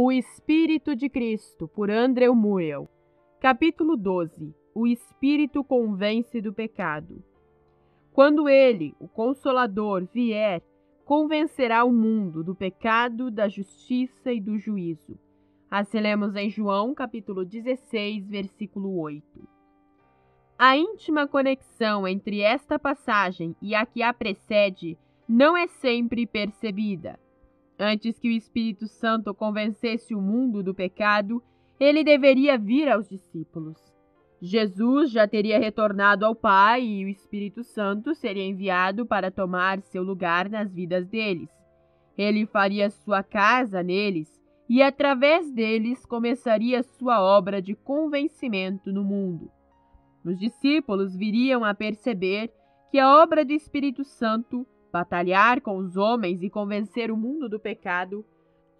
O Espírito de Cristo, por Andrew Murrell. Capítulo 12 O Espírito convence do pecado. Quando ele, o Consolador, vier, convencerá o mundo do pecado, da justiça e do juízo. Assim lemos em João, capítulo 16, versículo 8. A íntima conexão entre esta passagem e a que a precede não é sempre percebida. Antes que o Espírito Santo convencesse o mundo do pecado, ele deveria vir aos discípulos. Jesus já teria retornado ao Pai e o Espírito Santo seria enviado para tomar seu lugar nas vidas deles. Ele faria sua casa neles e, através deles, começaria sua obra de convencimento no mundo. Os discípulos viriam a perceber que a obra do Espírito Santo batalhar com os homens e convencer o mundo do pecado,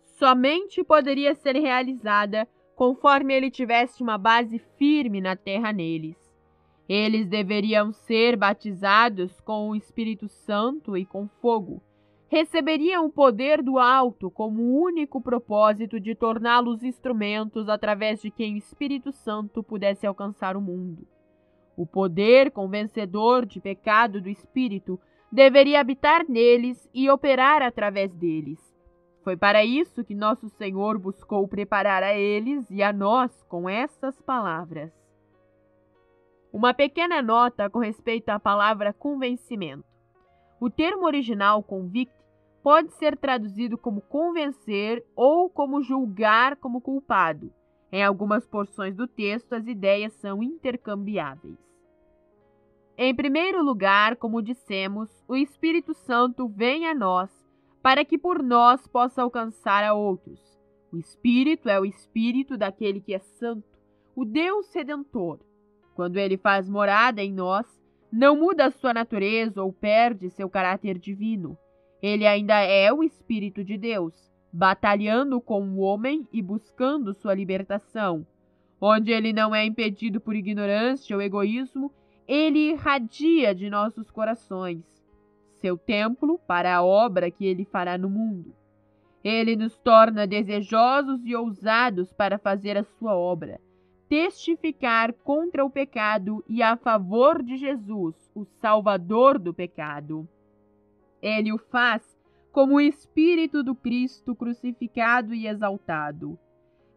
somente poderia ser realizada conforme ele tivesse uma base firme na terra neles. Eles deveriam ser batizados com o Espírito Santo e com fogo. Receberiam o poder do alto como único propósito de torná-los instrumentos através de quem o Espírito Santo pudesse alcançar o mundo. O poder convencedor de pecado do Espírito deveria habitar neles e operar através deles. Foi para isso que nosso Senhor buscou preparar a eles e a nós com essas palavras. Uma pequena nota com respeito à palavra convencimento. O termo original convict pode ser traduzido como convencer ou como julgar como culpado. Em algumas porções do texto, as ideias são intercambiáveis. Em primeiro lugar, como dissemos, o Espírito Santo vem a nós para que por nós possa alcançar a outros. O Espírito é o Espírito daquele que é santo, o Deus Redentor. Quando ele faz morada em nós, não muda sua natureza ou perde seu caráter divino. Ele ainda é o Espírito de Deus, batalhando com o homem e buscando sua libertação. Onde ele não é impedido por ignorância ou egoísmo, ele irradia de nossos corações seu templo para a obra que ele fará no mundo. Ele nos torna desejosos e ousados para fazer a sua obra, testificar contra o pecado e a favor de Jesus, o Salvador do pecado. Ele o faz como o Espírito do Cristo crucificado e exaltado.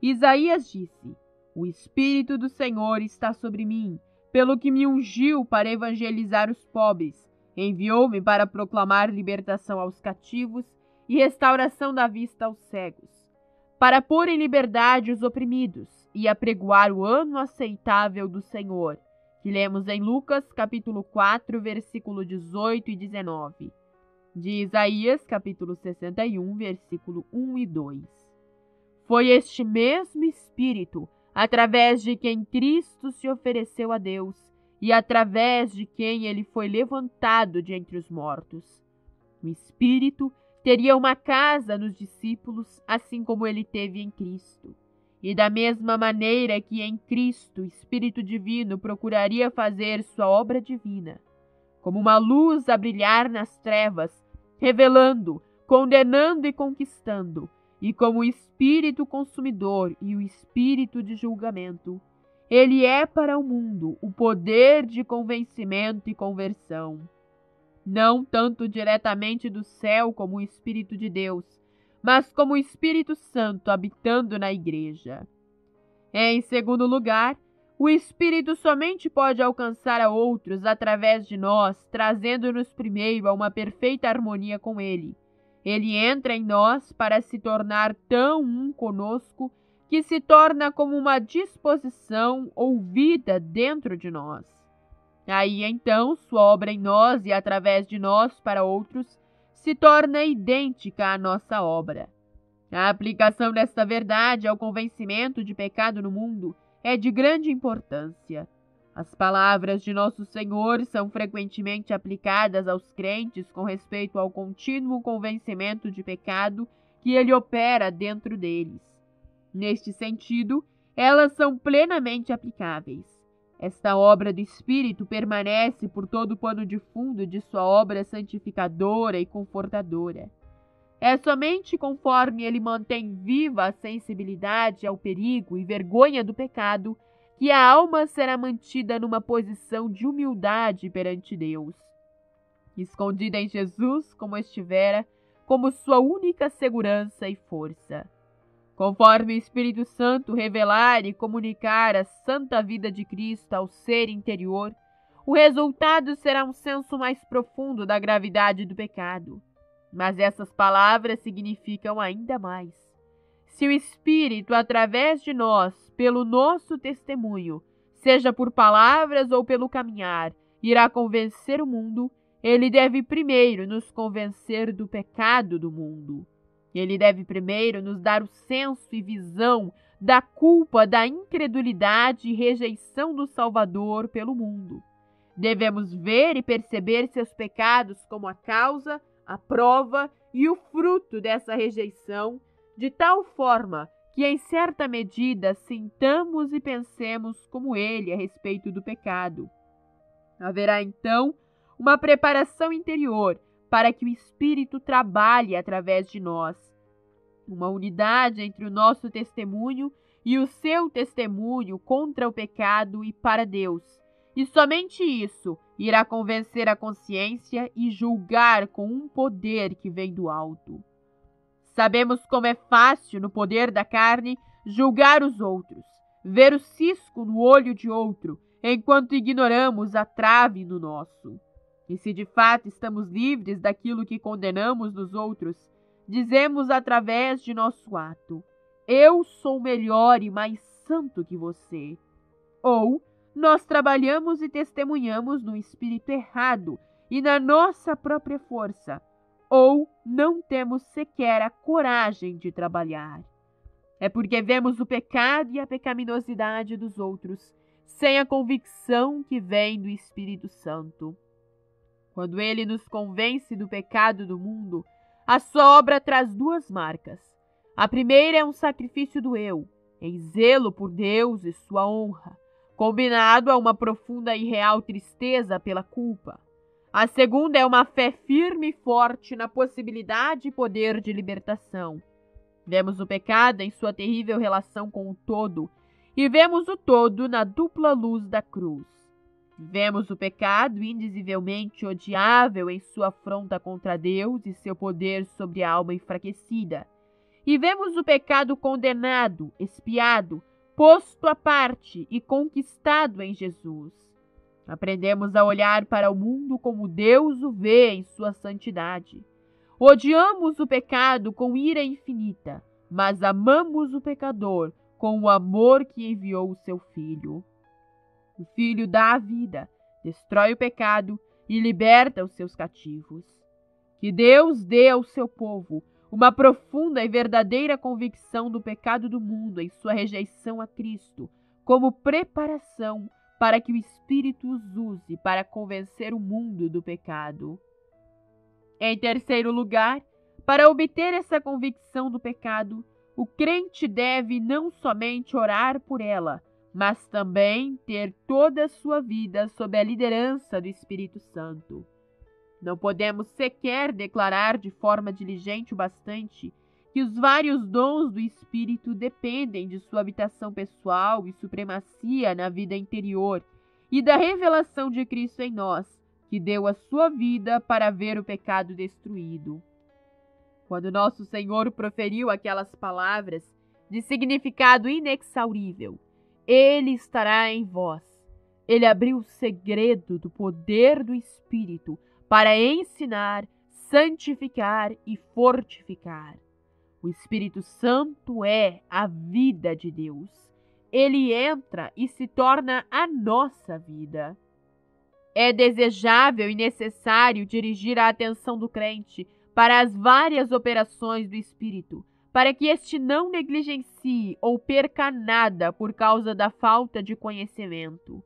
Isaías disse: O Espírito do Senhor está sobre mim pelo que me ungiu para evangelizar os pobres, enviou-me para proclamar libertação aos cativos e restauração da vista aos cegos, para pôr em liberdade os oprimidos e apregoar o ano aceitável do Senhor, que lemos em Lucas capítulo 4, versículo 18 e 19, de Isaías capítulo 61, versículo 1 e 2. Foi este mesmo Espírito através de quem Cristo se ofereceu a Deus e através de quem ele foi levantado de entre os mortos. O Espírito teria uma casa nos discípulos, assim como ele teve em Cristo. E da mesma maneira que em Cristo o Espírito Divino procuraria fazer sua obra divina, como uma luz a brilhar nas trevas, revelando, condenando e conquistando, e como o espírito consumidor e o espírito de julgamento, ele é para o mundo o poder de convencimento e conversão. Não tanto diretamente do céu como o Espírito de Deus, mas como o Espírito Santo habitando na Igreja. Em segundo lugar, o Espírito somente pode alcançar a outros através de nós, trazendo-nos primeiro a uma perfeita harmonia com Ele ele entra em nós para se tornar tão um conosco que se torna como uma disposição ou vida dentro de nós. Aí então sua obra em nós e através de nós para outros se torna idêntica à nossa obra. A aplicação desta verdade ao convencimento de pecado no mundo é de grande importância. As palavras de Nosso Senhor são frequentemente aplicadas aos crentes com respeito ao contínuo convencimento de pecado que ele opera dentro deles. Neste sentido, elas são plenamente aplicáveis. Esta obra do Espírito permanece por todo o pano de fundo de sua obra santificadora e confortadora. É somente conforme ele mantém viva a sensibilidade ao perigo e vergonha do pecado que a alma será mantida numa posição de humildade perante Deus. Escondida em Jesus, como estivera, como sua única segurança e força. Conforme o Espírito Santo revelar e comunicar a santa vida de Cristo ao ser interior, o resultado será um senso mais profundo da gravidade do pecado. Mas essas palavras significam ainda mais. Se o Espírito, através de nós, pelo nosso testemunho, seja por palavras ou pelo caminhar, irá convencer o mundo, ele deve primeiro nos convencer do pecado do mundo. Ele deve primeiro nos dar o senso e visão da culpa, da incredulidade e rejeição do Salvador pelo mundo. Devemos ver e perceber seus pecados como a causa, a prova e o fruto dessa rejeição, de tal forma que, em certa medida, sintamos e pensemos como ele a respeito do pecado. Haverá então uma preparação interior para que o Espírito trabalhe através de nós. Uma unidade entre o nosso testemunho e o seu testemunho contra o pecado e para Deus. E somente isso irá convencer a consciência e julgar com um poder que vem do alto. Sabemos como é fácil, no poder da carne, julgar os outros, ver o cisco no olho de outro, enquanto ignoramos a trave no nosso. E se de fato estamos livres daquilo que condenamos nos outros, dizemos através de nosso ato: Eu sou melhor e mais santo que você. Ou nós trabalhamos e testemunhamos no espírito errado e na nossa própria força ou não temos sequer a coragem de trabalhar. É porque vemos o pecado e a pecaminosidade dos outros sem a convicção que vem do Espírito Santo. Quando ele nos convence do pecado do mundo, a sua obra traz duas marcas. A primeira é um sacrifício do eu, em zelo por Deus e sua honra, combinado a uma profunda e real tristeza pela culpa. A segunda é uma fé firme e forte na possibilidade e poder de libertação. Vemos o pecado em sua terrível relação com o todo e vemos o todo na dupla luz da cruz. Vemos o pecado indizivelmente odiável em sua afronta contra Deus e seu poder sobre a alma enfraquecida. E vemos o pecado condenado, espiado, posto à parte e conquistado em Jesus. Aprendemos a olhar para o mundo como Deus o vê em sua santidade. Odiamos o pecado com ira infinita, mas amamos o pecador com o amor que enviou o seu Filho. O Filho dá a vida, destrói o pecado e liberta os seus cativos. Que Deus dê ao seu povo uma profunda e verdadeira convicção do pecado do mundo em sua rejeição a Cristo, como preparação para que o Espírito os use para convencer o mundo do pecado. Em terceiro lugar, para obter essa convicção do pecado, o crente deve não somente orar por ela, mas também ter toda a sua vida sob a liderança do Espírito Santo. Não podemos sequer declarar de forma diligente o bastante que os vários dons do Espírito dependem de sua habitação pessoal e supremacia na vida interior e da revelação de Cristo em nós, que deu a sua vida para ver o pecado destruído. Quando nosso Senhor proferiu aquelas palavras de significado inexaurível, Ele estará em vós. Ele abriu o segredo do poder do Espírito para ensinar, santificar e fortificar. O Espírito Santo é a vida de Deus. Ele entra e se torna a nossa vida. É desejável e necessário dirigir a atenção do crente para as várias operações do Espírito, para que este não negligencie ou perca nada por causa da falta de conhecimento.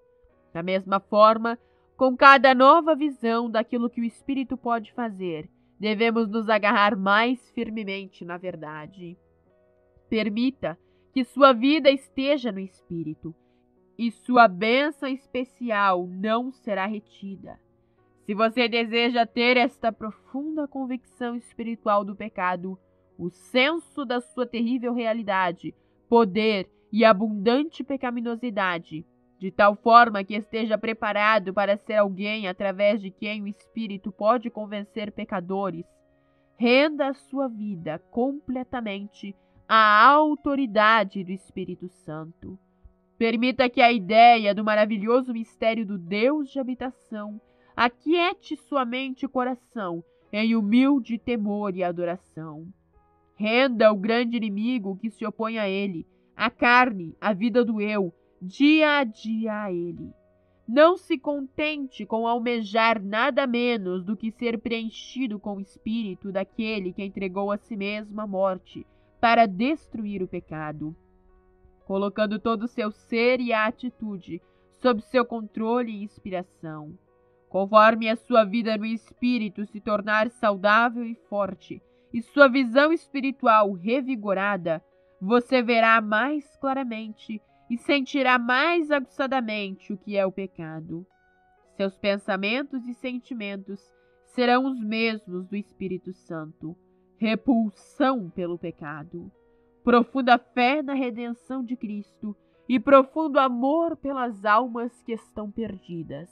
Da mesma forma, com cada nova visão daquilo que o Espírito pode fazer, devemos nos agarrar mais firmemente na verdade. Permita que sua vida esteja no Espírito e sua bênção especial não será retida. Se você deseja ter esta profunda convicção espiritual do pecado, o senso da sua terrível realidade, poder e abundante pecaminosidade, de tal forma que esteja preparado para ser alguém através de quem o Espírito pode convencer pecadores, renda a sua vida completamente à autoridade do Espírito Santo. Permita que a ideia do maravilhoso mistério do Deus de habitação aquiete sua mente e coração em humilde temor e adoração. Renda o grande inimigo que se opõe a ele, a carne, a vida do eu, dia a dia a ele. Não se contente com almejar nada menos do que ser preenchido com o espírito daquele que entregou a si mesmo à morte para destruir o pecado, colocando todo o seu ser e a atitude sob seu controle e inspiração. Conforme a sua vida no espírito se tornar saudável e forte, e sua visão espiritual revigorada, você verá mais claramente e sentirá mais aguçadamente o que é o pecado. Seus pensamentos e sentimentos serão os mesmos do Espírito Santo: repulsão pelo pecado, profunda fé na redenção de Cristo e profundo amor pelas almas que estão perdidas.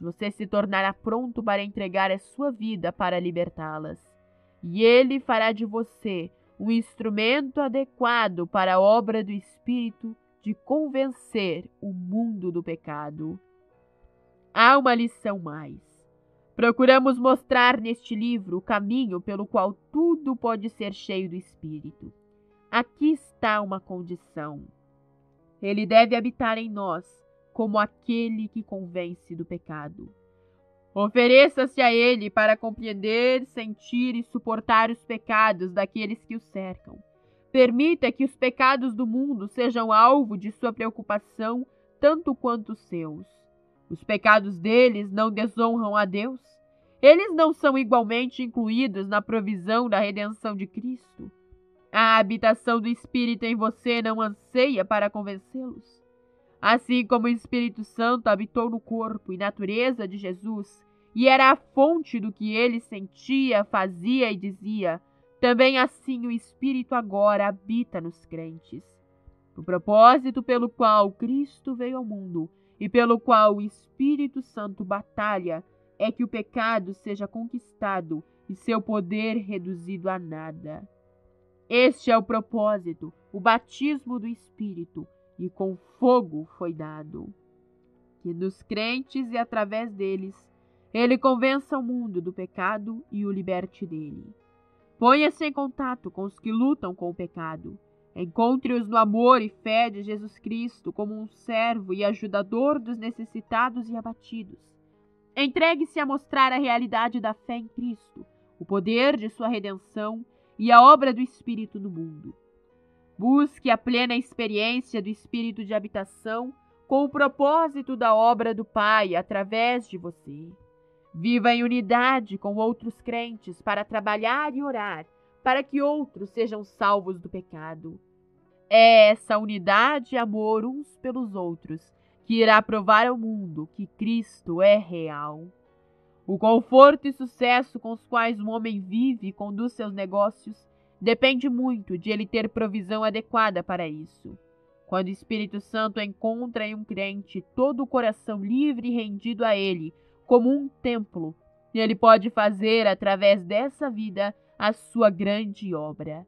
Você se tornará pronto para entregar a sua vida para libertá-las, e Ele fará de você um instrumento adequado para a obra do Espírito de convencer o mundo do pecado. Há uma lição mais. Procuramos mostrar neste livro o caminho pelo qual tudo pode ser cheio do Espírito. Aqui está uma condição. Ele deve habitar em nós como aquele que convence do pecado. Ofereça-se a Ele para compreender, sentir e suportar os pecados daqueles que o cercam Permita que os pecados do mundo sejam alvo de sua preocupação, tanto quanto os seus. Os pecados deles não desonram a Deus? Eles não são igualmente incluídos na provisão da redenção de Cristo? A habitação do Espírito em você não anseia para convencê-los? Assim como o Espírito Santo habitou no corpo e natureza de Jesus e era a fonte do que ele sentia, fazia e dizia, também assim o Espírito agora habita nos crentes. O propósito pelo qual Cristo veio ao mundo e pelo qual o Espírito Santo batalha é que o pecado seja conquistado e seu poder reduzido a nada. Este é o propósito, o batismo do Espírito, e com fogo foi dado. Que nos crentes e através deles, ele convença o mundo do pecado e o liberte dele. Ponha-se em contato com os que lutam com o pecado. Encontre-os no amor e fé de Jesus Cristo como um servo e ajudador dos necessitados e abatidos. Entregue-se a mostrar a realidade da fé em Cristo, o poder de sua redenção e a obra do Espírito no mundo. Busque a plena experiência do Espírito de habitação com o propósito da obra do Pai através de você. Viva em unidade com outros crentes para trabalhar e orar, para que outros sejam salvos do pecado. É essa unidade e amor uns pelos outros que irá provar ao mundo que Cristo é real. O conforto e sucesso com os quais um homem vive e conduz seus negócios depende muito de ele ter provisão adequada para isso. Quando o Espírito Santo encontra em um crente todo o coração livre e rendido a ele, como um templo, e ele pode fazer através dessa vida a sua grande obra.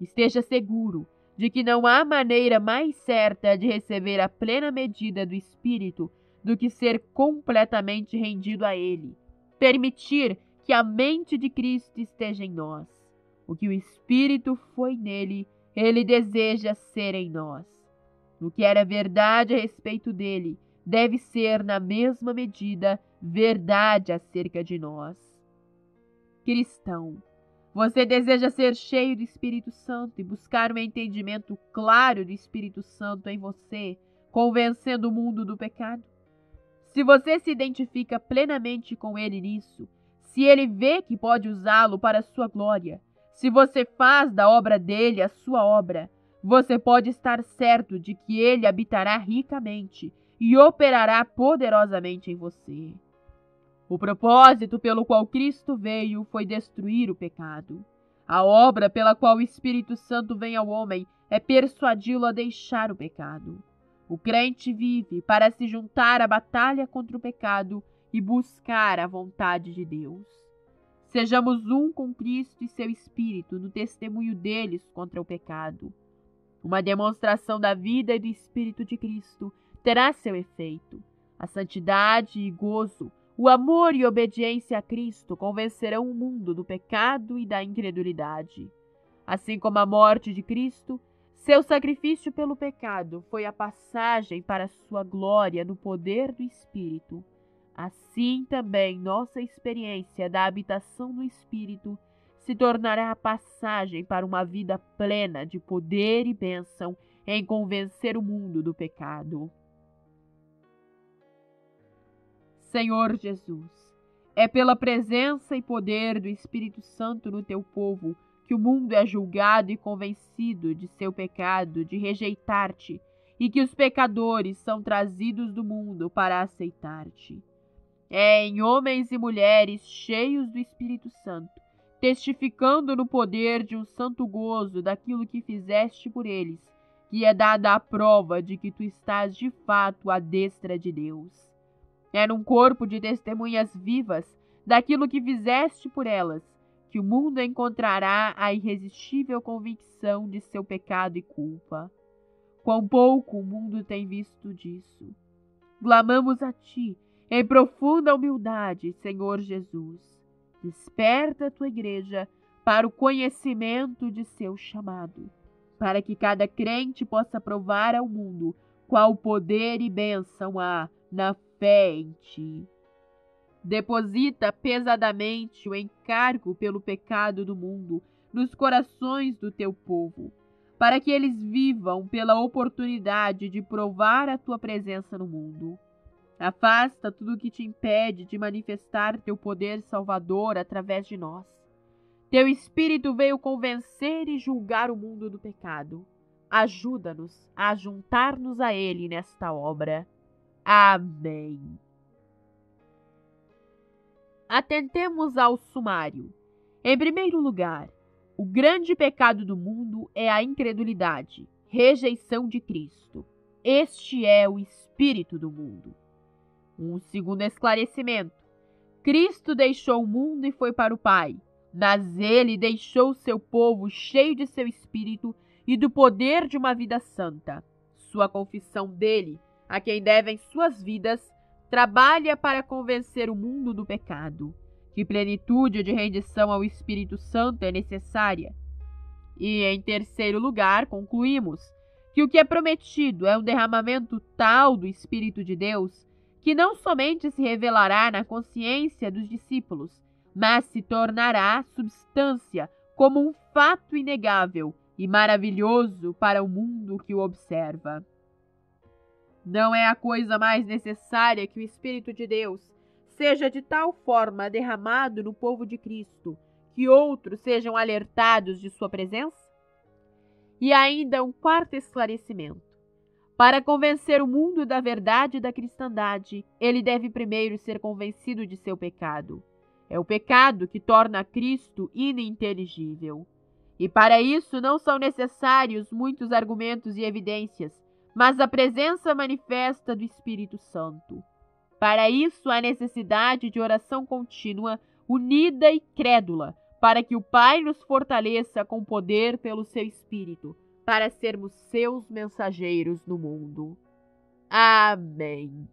Esteja seguro de que não há maneira mais certa de receber a plena medida do Espírito do que ser completamente rendido a Ele, permitir que a mente de Cristo esteja em nós. O que o Espírito foi nele, ele deseja ser em nós. O que era verdade a respeito dele, deve ser, na mesma medida, verdade acerca de nós. Cristão, você deseja ser cheio do Espírito Santo e buscar um entendimento claro do Espírito Santo em você, convencendo o mundo do pecado? Se você se identifica plenamente com ele nisso, se ele vê que pode usá-lo para a sua glória, se você faz da obra dele a sua obra, você pode estar certo de que ele habitará ricamente e operará poderosamente em você. O propósito pelo qual Cristo veio foi destruir o pecado. A obra pela qual o Espírito Santo vem ao homem é persuadi-lo a deixar o pecado. O crente vive para se juntar à batalha contra o pecado e buscar a vontade de Deus. Sejamos um com Cristo e seu Espírito no testemunho deles contra o pecado. Uma demonstração da vida e do Espírito de Cristo terá seu efeito. A santidade e gozo, o amor e obediência a Cristo convencerão o mundo do pecado e da incredulidade. Assim como a morte de Cristo, seu sacrifício pelo pecado foi a passagem para a sua glória no poder do Espírito. Assim também nossa experiência da habitação do Espírito se tornará a passagem para uma vida plena de poder e bênção em convencer o mundo do pecado. Senhor Jesus, é pela presença e poder do Espírito Santo no teu povo que o mundo é julgado e convencido de seu pecado, de rejeitar-te, e que os pecadores são trazidos do mundo para aceitar-te é em homens e mulheres cheios do Espírito Santo, testificando no poder de um santo gozo daquilo que fizeste por eles, que é dada a prova de que tu estás de fato à destra de Deus. É num corpo de testemunhas vivas daquilo que fizeste por elas, que o mundo encontrará a irresistível convicção de seu pecado e culpa. Quão pouco o mundo tem visto disso. Clamamos a ti, em profunda humildade, Senhor Jesus, desperta a tua igreja para o conhecimento de seu chamado, para que cada crente possa provar ao mundo qual poder e bênção há na fé em ti. Deposita pesadamente o encargo pelo pecado do mundo nos corações do teu povo, para que eles vivam pela oportunidade de provar a tua presença no mundo. Afasta tudo o que te impede de manifestar teu poder salvador através de nós. Teu Espírito veio convencer e julgar o mundo do pecado. Ajuda-nos a juntar-nos a Ele nesta obra. Amém. Atentemos ao sumário. Em primeiro lugar, o grande pecado do mundo é a incredulidade, rejeição de Cristo. Este é o espírito do mundo. Um segundo esclarecimento. Cristo deixou o mundo e foi para o Pai, mas ele deixou seu povo cheio de seu espírito e do poder de uma vida santa. Sua confissão dele, a quem devem suas vidas, trabalha para convencer o mundo do pecado. Que plenitude de rendição ao Espírito Santo é necessária. E, em terceiro lugar, concluímos que o que é prometido é um derramamento tal do Espírito de Deus que não somente se revelará na consciência dos discípulos, mas se tornará substância como um fato inegável e maravilhoso para o mundo que o observa. Não é a coisa mais necessária que o Espírito de Deus seja de tal forma derramado no povo de Cristo que outros sejam alertados de sua presença? E ainda um quarto esclarecimento. Para convencer o mundo da verdade da cristandade, ele deve primeiro ser convencido de seu pecado. É o pecado que torna Cristo ininteligível. E para isso não são necessários muitos argumentos e evidências, mas a presença manifesta do Espírito Santo. Para isso há necessidade de oração contínua, unida e crédula, para que o Pai nos fortaleça com poder pelo seu Espírito para sermos seus mensageiros no mundo. Amém.